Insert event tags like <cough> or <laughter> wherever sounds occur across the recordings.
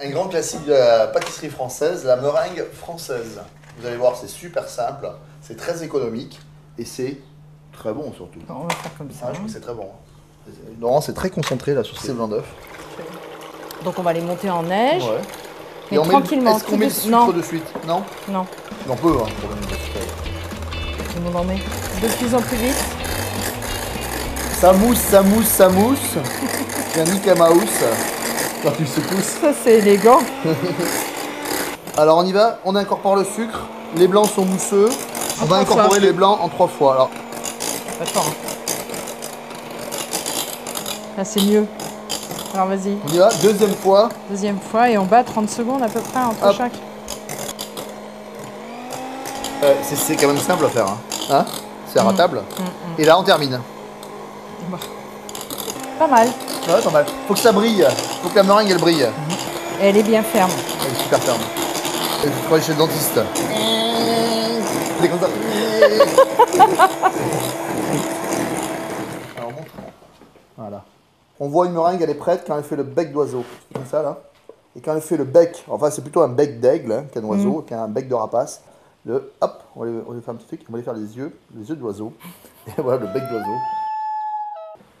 Un grand classique de la pâtisserie française, la meringue française. Vous allez voir, c'est super simple, c'est très économique et c'est très bon surtout. On va faire comme ça. Ah, je trouve que c'est très bon. hein. Laurent, c'est très concentré là sur ces blancs d'œufs. Donc on va les monter en neige. Ouais. Mais on met- tranquillement, Est-ce qu'on met sucre non. de suite? Non? Non, On peut, hein, pour le tout le monde en met de plus en plus vite. Ça mousse, ça mousse, ça mousse. C'est un Mouse. Quand tu secousses. Ça c'est élégant. Alors on y va, on incorpore le sucre. Les blancs sont mousseux. On va incorporer fois. les blancs en trois fois. Alors, hein. Là c'est mieux. Alors vas-y, on y va, deuxième fois. deuxième fois et on bat 30 secondes à peu près entre Hop. chaque. Euh, c'est- quand même simple à faire. Hein, Hein? C'est à Mm. table. Et là on termine. Pas mal. Ouais, pas mal. Faut que ça brille. Faut que la meringue elle brille. Et elle est bien ferme. Elle est super ferme. Et tu crois chez le dentiste. C'est comme ça. Alors, montre. Voilà. On voit une meringue, elle est prête quand elle fait le bec d'oiseau. C'est comme ça là. Et quand elle fait le bec, enfin c'est plutôt un bec d'aigle hein, qu'un oiseau, qu'un bec de rapace. Le hop, on va, lui, on va lui faire un petit truc, on va lui faire les yeux, les yeux d'oiseau. Et voilà le bec d'oiseau.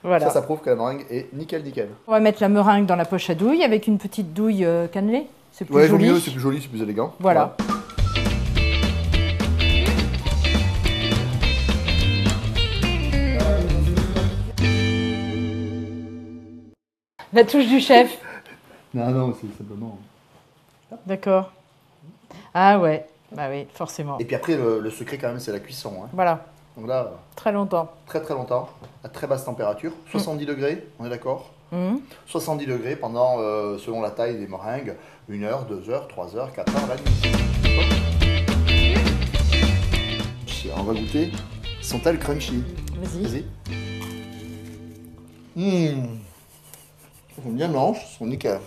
Voilà. Ça, ça prouve que la meringue est nickel nickel. On va mettre la meringue dans la poche à douille avec une petite douille euh, cannelée. C'est plus Ouais, joli. c'est plus joli, c'est plus élégant. Voilà. La touche du chef. <laughs> Non, non, c'est simplement. D'accord. Ah ouais. Bah oui, forcément. Et puis après, le, le secret quand même, c'est la cuisson. hein. Voilà. Donc là, Très longtemps. très très longtemps, à très basse température, 70 degrés, on est d'accord Mhm. 70 degrés pendant, euh, selon la taille des meringues, 1 heure, 2 heures, 3 heures, 4 heures la nuit. On va goûter. Sont-elles crunchy Vas-y. Vas-y. Mmh. Elles sont bien blanches, elles sont nickel?